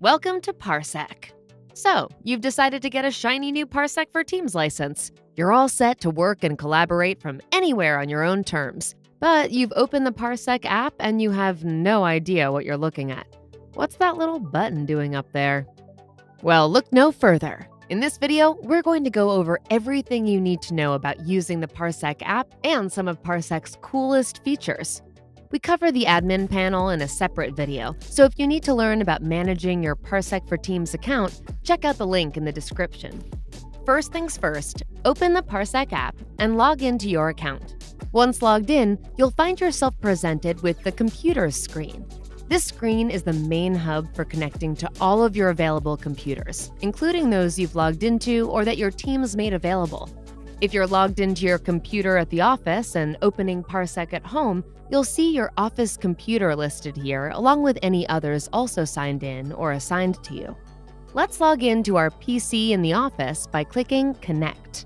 Welcome to Parsec. So, you've decided to get a shiny new Parsec for Teams license. You're all set to work and collaborate from anywhere on your own terms. But you've opened the Parsec app and you have no idea what you're looking at. What's that little button doing up there? Well, look no further. In this video, we're going to go over everything you need to know about using the Parsec app and some of Parsec's coolest features. We cover the admin panel in a separate video, so if you need to learn about managing your Parsec for Teams account, check out the link in the description. First things first, open the Parsec app and log into your account. Once logged in, you'll find yourself presented with the Computers screen. This screen is the main hub for connecting to all of your available computers, including those you've logged into or that your team's made available. If you're logged into your computer at the office and opening Parsec at home, you'll see your office computer listed here, along with any others also signed in or assigned to you. Let's log in to our PC in the office by clicking Connect.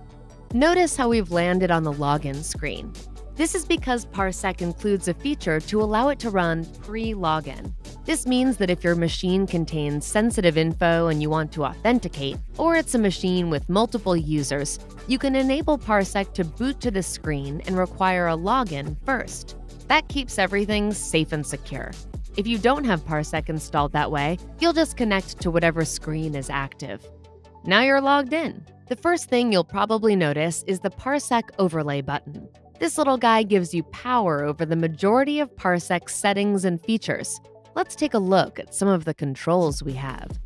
Notice how we've landed on the login screen. This is because Parsec includes a feature to allow it to run pre login. This means that if your machine contains sensitive info and you want to authenticate, or it's a machine with multiple users, you can enable Parsec to boot to the screen and require a login first. That keeps everything safe and secure. If you don't have Parsec installed that way, you'll just connect to whatever screen is active. Now you're logged in. The first thing you'll probably notice is the Parsec Overlay button. This little guy gives you power over the majority of Parsec's settings and features. Let's take a look at some of the controls we have.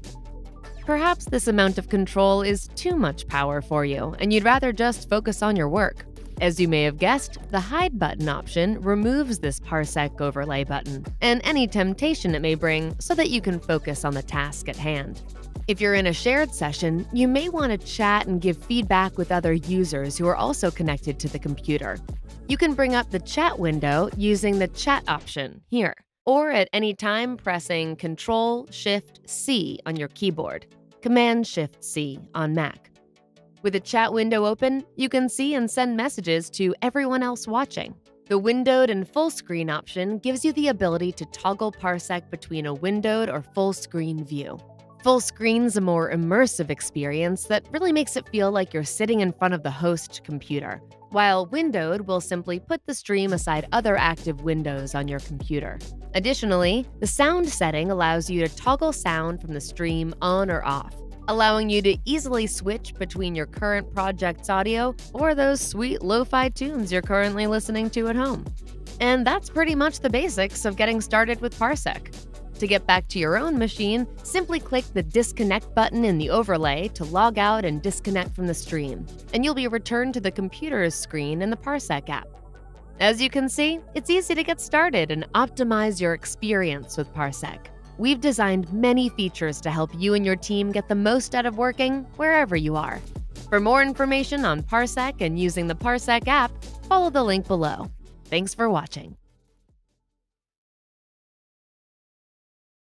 Perhaps this amount of control is too much power for you, and you'd rather just focus on your work. As you may have guessed, the Hide button option removes this Parsec overlay button and any temptation it may bring so that you can focus on the task at hand. If you're in a shared session, you may want to chat and give feedback with other users who are also connected to the computer. You can bring up the chat window using the chat option here, or at any time pressing Ctrl Shift C on your keyboard, Command Shift C on Mac. With the chat window open, you can see and send messages to everyone else watching. The windowed and full screen option gives you the ability to toggle Parsec between a windowed or full screen view. Full screen's a more immersive experience that really makes it feel like you're sitting in front of the host computer, while windowed will simply put the stream aside other active windows on your computer. Additionally, the sound setting allows you to toggle sound from the stream on or off, allowing you to easily switch between your current project's audio or those sweet lo fi tunes you're currently listening to at home. And that's pretty much the basics of getting started with Parsec. To get back to your own machine, simply click the Disconnect button in the overlay to log out and disconnect from the stream, and you'll be returned to the computer's screen in the Parsec app. As you can see, it's easy to get started and optimize your experience with Parsec. We've designed many features to help you and your team get the most out of working wherever you are. For more information on Parsec and using the Parsec app, follow the link below. Thanks for watching.